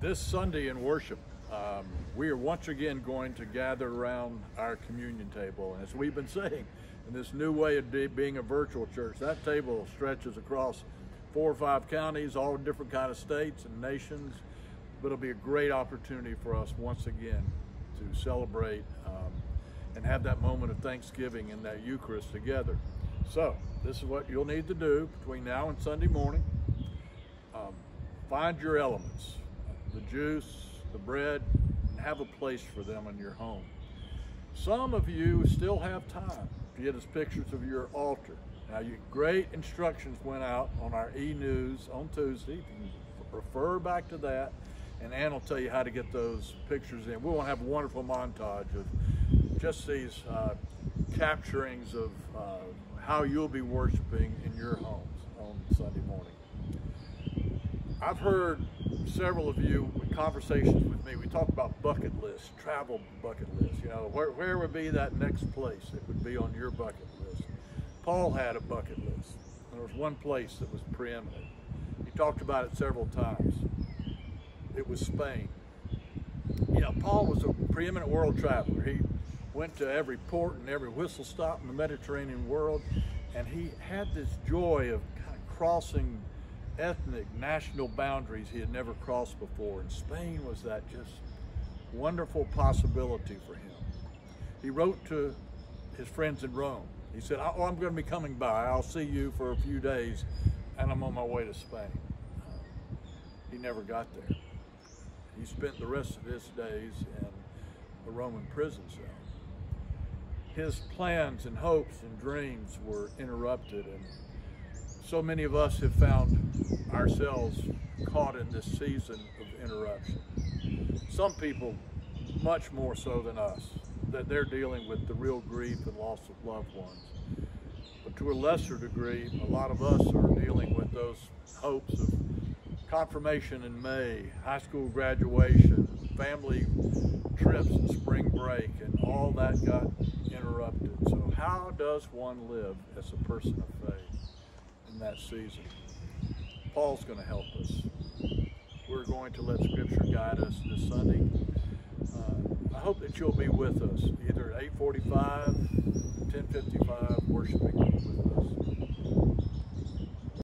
this Sunday in worship, um, we are once again going to gather around our communion table. And as we've been saying, in this new way of being a virtual church, that table stretches across four or five counties, all different kind of states and nations. But it'll be a great opportunity for us once again to celebrate um, and have that moment of Thanksgiving and that Eucharist together. So this is what you'll need to do between now and Sunday morning. Um, find your elements, the juice, the bread, have a place for them in your home. Some of you still have time to get us pictures of your altar. Now, great instructions went out on our e-news on Tuesday. You can refer back to that, and Ann will tell you how to get those pictures in. We will have a wonderful montage of just these uh, capturings of uh, how you'll be worshiping in your homes on Sunday morning. I've heard several of you in conversations with me, we talk about bucket lists, travel bucket lists. You know, where, where would be that next place that would be on your bucket list? Paul had a bucket list. There was one place that was preeminent. He talked about it several times. It was Spain. You know, Paul was a preeminent world traveler. He went to every port and every whistle stop in the Mediterranean world, and he had this joy of kind of crossing ethnic, national boundaries he had never crossed before. And Spain was that just wonderful possibility for him. He wrote to his friends in Rome. He said, oh, I'm going to be coming by. I'll see you for a few days, and I'm on my way to Spain. he never got there. He spent the rest of his days in a Roman prison cell. His plans and hopes and dreams were interrupted and so many of us have found ourselves caught in this season of interruption. Some people much more so than us, that they're dealing with the real grief and loss of loved ones. But to a lesser degree, a lot of us are dealing with those hopes of confirmation in May, high school graduation, family trips and spring break, and all that got interrupted. So how does one live as a person of faith? That season. Paul's going to help us. We're going to let Scripture guide us this Sunday. Uh, I hope that you'll be with us either at 845,